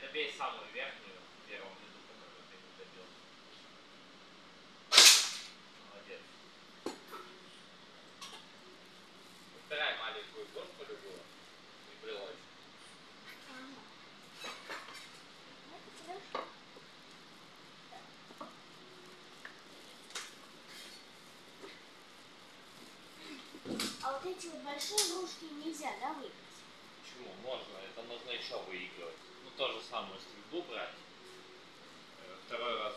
Добей самую верхнюю в первом ряду, которую ты не добил. Молодец. Повторяй маленькую горку любую и брелочек. А вот эти вот большие игрушки нельзя, да, выиграть? Почему? Можно. Это нужно еще выигрывать. То же самое стрельбу брать. Э, Второй раз